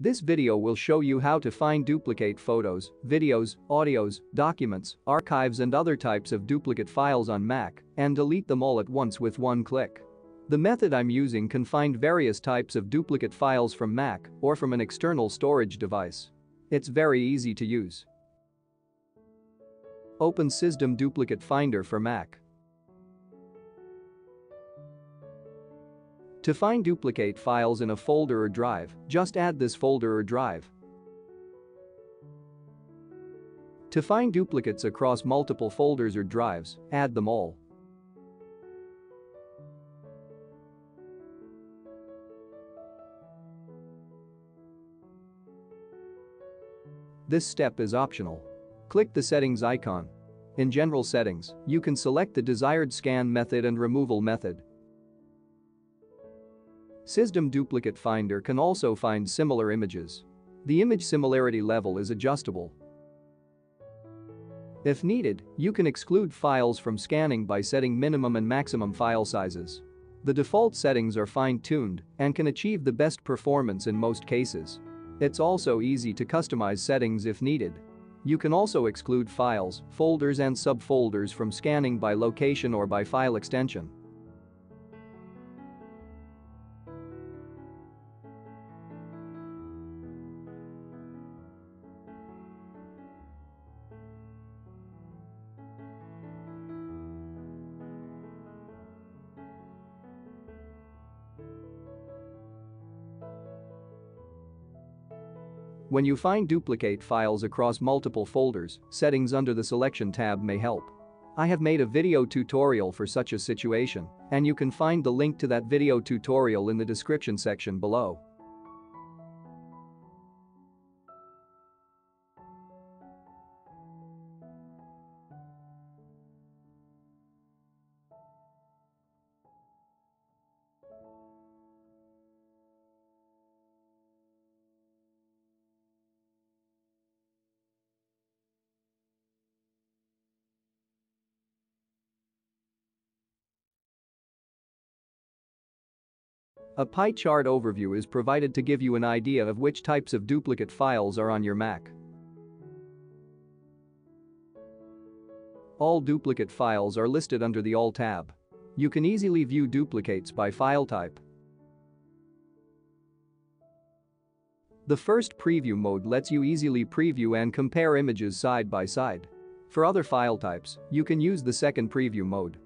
This video will show you how to find duplicate photos, videos, audios, documents, archives and other types of duplicate files on Mac and delete them all at once with one click. The method I'm using can find various types of duplicate files from Mac or from an external storage device. It's very easy to use. Open Cisdem Duplicate Finder for Mac. To find duplicate files in a folder or drive, just add this folder or drive. To find duplicates across multiple folders or drives, add them all. This step is optional. Click the settings icon. In general settings, you can select the desired scan method and removal method. Cisdem Duplicate Finder can also find similar images. The image similarity level is adjustable. If needed, you can exclude files from scanning by setting minimum and maximum file sizes. The default settings are fine-tuned and can achieve the best performance in most cases. It's also easy to customize settings if needed. You can also exclude files, folders and subfolders from scanning by location or by file extension. When you find duplicate files across multiple folders, settings under the selection tab may help. I have made a video tutorial for such a situation, and you can find the link to that video tutorial in the description section below. A pie chart overview is provided to give you an idea of which types of duplicate files are on your Mac. All duplicate files are listed under the All tab. You can easily view duplicates by file type. The first preview mode lets you easily preview and compare images side by side. For other file types, you can use the second preview mode.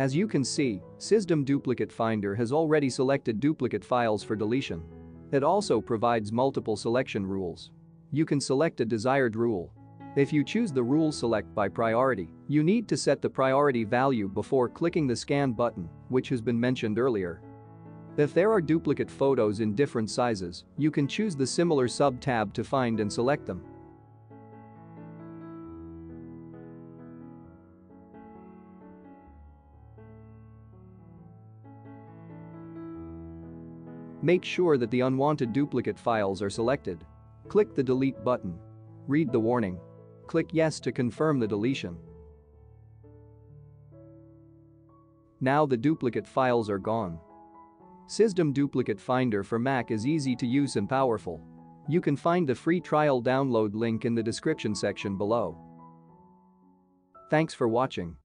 As you can see, Cisdem Duplicate Finder has already selected duplicate files for deletion. It also provides multiple selection rules. You can select a desired rule. If you choose the rule select by priority, you need to set the priority value before clicking the scan button, which has been mentioned earlier. If there are duplicate photos in different sizes, you can choose the similar sub-tab to find and select them. Make sure that the unwanted duplicate files are selected. Click the delete button. Read the warning. Click yes to confirm the deletion. Now the duplicate files are gone. Cisdem Duplicate Finder for Mac is easy to use and powerful. You can find the free trial download link in the description section below. Thanks for watching.